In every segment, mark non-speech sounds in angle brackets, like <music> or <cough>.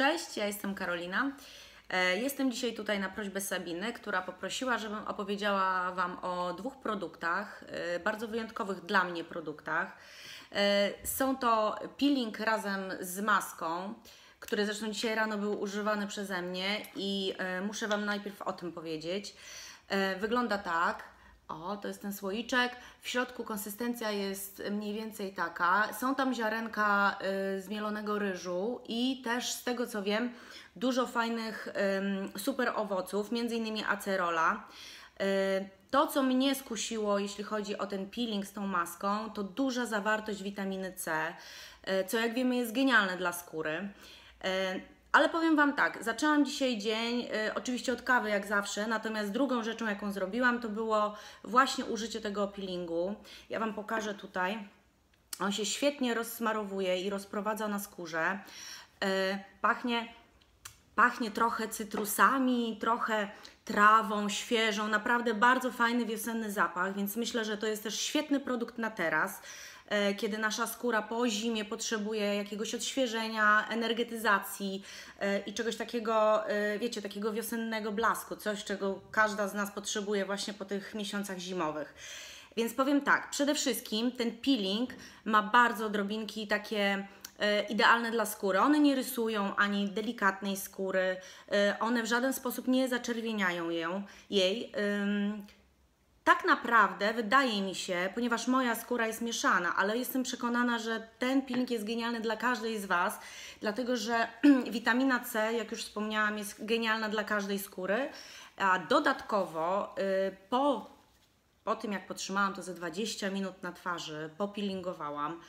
Cześć, ja jestem Karolina. E, Jestem dzisiaj tutaj na prośbę Sabiny, która poprosiła, żebym opowiedziała Wam o dwóch produktach, e, bardzo wyjątkowych dla mnie produktach. E, Są to peeling razem z maską, który zresztą dzisiaj rano był używany przeze mnie i muszę Wam najpierw o tym powiedzieć. Wygląda tak. O, to jest ten słoiczek. W środku konsystencja jest mniej więcej taka. Są tam ziarenka y, zmielonego ryżu i też z tego co wiem, dużo fajnych ym, super owoców, między innymi acerola. Y, to, co mnie skusiło, jeśli chodzi o ten peeling z tą maską, to duża zawartość witaminy C, y, co jak wiemy jest genialne dla skóry. Ale powiem Wam tak, zaczęłam dzisiaj dzień y, oczywiście od kawy jak zawsze, natomiast drugą rzeczą jaką zrobiłam to było właśnie użycie tego peelingu. Ja Wam pokażę tutaj. On się świetnie rozsmarowuje i rozprowadza na skórze. Y, pachnie, pachnie trochę cytrusami, trochę trawą świeżą, naprawdę bardzo fajny wiosenny zapach, więc myślę, że to jest też świetny produkt na teraz kiedy nasza skóra po zimie potrzebuje jakiegoś odświeżenia, energetyzacji e, i czegoś takiego, e, wiecie, takiego wiosennego blasku, coś, czego każda z nas potrzebuje właśnie po tych miesiącach zimowych. Więc powiem tak, przede wszystkim ten peeling ma bardzo drobinki takie e, idealne dla skóry. One nie rysują ani delikatnej skóry, e, one w żaden sposób nie zaczerwieniają ją, jej. Tak naprawdę wydaje mi się, ponieważ moja skóra jest mieszana, ale jestem przekonana, że ten peeling jest genialny dla każdej z Was, dlatego że <clears throat> witamina C, jak już wspomniałam, jest genialna dla każdej skóry, a dodatkowo y, po, po tym jak potrzymałam to ze 20 minut na twarzy, popilingowałam,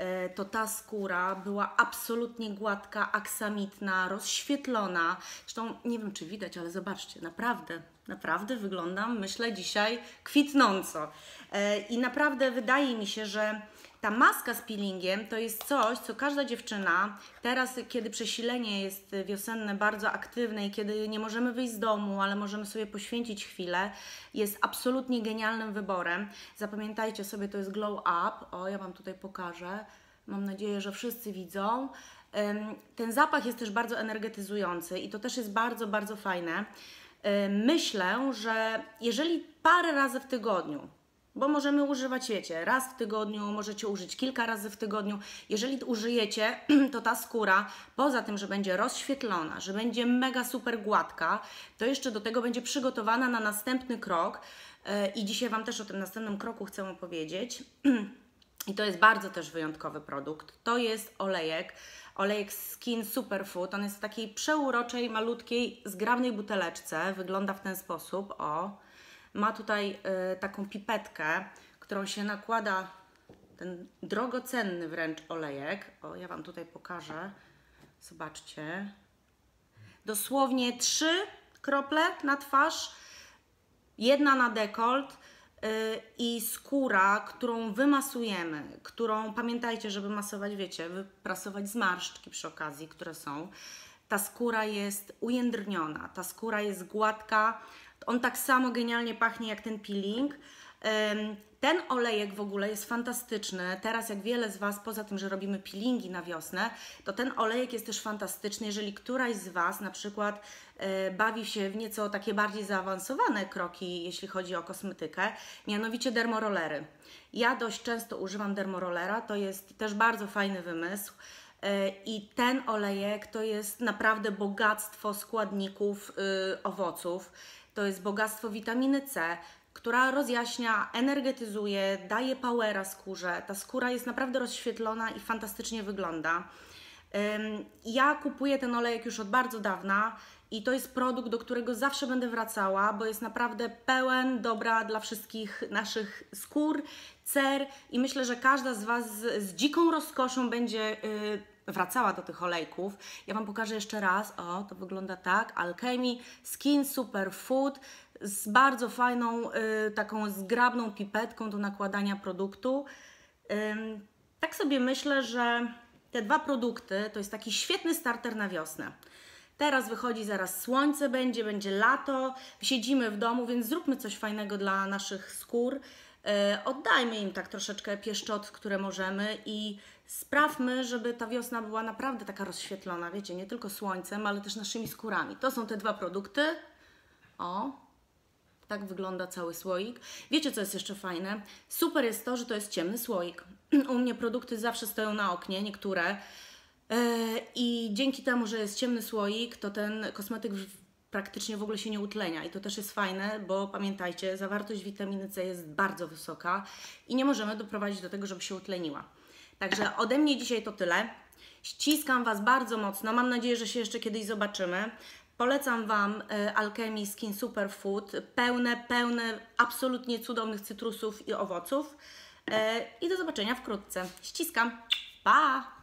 y, to ta skóra była absolutnie gładka, aksamitna, rozświetlona. Zresztą nie wiem, czy widać, ale zobaczcie, naprawdę, naprawdę wyglądam, myślę, dzisiaj kwitnąco. E, I naprawdę wydaje mi się, że ta maska z peelingiem to jest coś, co każda dziewczyna, teraz kiedy przesilenie jest wiosenne bardzo aktywne i kiedy nie możemy wyjść z domu, ale możemy sobie poświęcić chwilę, jest absolutnie genialnym wyborem. Zapamiętajcie sobie, to jest Glow Up. O, ja Wam tutaj pokażę. Mam nadzieję, że wszyscy widzą. Ten zapach jest też bardzo energetyzujący i to też jest bardzo, bardzo fajne. Ym, Myślę, że jeżeli parę razy w tygodniu, bo możemy używać, wiecie, raz w tygodniu, możecie użyć kilka razy w tygodniu. Jeżeli użyjecie, <clears throat> to ta skóra, poza tym, że będzie rozświetlona, że będzie mega super gładka, to jeszcze do tego będzie przygotowana na następny krok. Yy, I dzisiaj Wam też o tym następnym kroku chcę opowiedzieć. <clears throat> I to jest bardzo też wyjątkowy produkt. To jest olejek, olejek Skin Superfood. On jest w takiej przeuroczej, malutkiej, zgrabnej buteleczce. Wygląda w ten sposób. O, ma tutaj y, taką pipetkę, którą się nakłada ten drogocenny wręcz olejek. O, ja Wam tutaj pokażę. Zobaczcie. Dosłownie trzy krople na twarz, jedna na dekolt i skóra, którą wymasujemy, którą pamiętajcie, żeby masować, wiecie, wyprasować zmarszczki przy okazji, które są. Ta skóra jest ujędrniona, ta skóra jest gładka. On tak samo genialnie pachnie jak ten peeling. Ten olejek w ogóle jest fantastyczny. Teraz, jak wiele z Was, poza tym, że robimy peelingi na wiosnę, to ten olejek jest też fantastyczny. Jeżeli któraś z Was na przykład e, bawi się w nieco takie bardziej zaawansowane kroki, jeśli chodzi o kosmetykę, mianowicie dermorolery. Ja dość często używam dermorolera, to jest też bardzo fajny wymysł. E, I ten olejek to jest naprawdę bogactwo składników y, owoców. To jest bogactwo witaminy C, która rozjaśnia, energetyzuje, daje powera skórze. Ta skóra jest naprawdę rozświetlona i fantastycznie wygląda. Ja kupuję ten olejek już od bardzo dawna i to jest produkt, do którego zawsze będę wracała, bo jest naprawdę pełen dobra dla wszystkich naszych skór, cer i myślę, że każda z Was z, z dziką rozkoszą będzie yy, wracała do tych olejków. Ja Wam pokażę jeszcze raz. O, to wygląda tak. Alchemy Skin Superfood z bardzo fajną, y, taką zgrabną pipetką do nakładania produktu. Ym, tak sobie myślę, że te dwa produkty to jest taki świetny starter na wiosnę. Teraz wychodzi zaraz słońce, będzie, będzie lato, siedzimy w domu, więc zróbmy coś fajnego dla naszych skór. E, oddajmy im tak troszeczkę pieszczot, które możemy i sprawmy, żeby ta wiosna była naprawdę taka rozświetlona, wiecie, nie tylko słońcem, ale też naszymi skórami. To są te dwa produkty. O, tak wygląda cały słoik. Wiecie, co jest jeszcze fajne? Super jest to, że to jest ciemny słoik. <clears throat> U mnie produkty zawsze stoją na oknie, niektóre. E, I dzięki temu, że jest ciemny słoik, to ten kosmetyk praktycznie w ogóle się nie utlenia. I to też jest fajne, bo pamiętajcie, zawartość witaminy C jest bardzo wysoka i nie możemy doprowadzić do tego, żeby się utleniła. Także ode mnie dzisiaj to tyle. Ściskam Was bardzo mocno. Mam nadzieję, że się jeszcze kiedyś zobaczymy. Polecam Wam e, Alchemy Skin Superfood, pełne, pełne absolutnie cudownych cytrusów i owoców. E, I do zobaczenia wkrótce. Ściskam. Pa!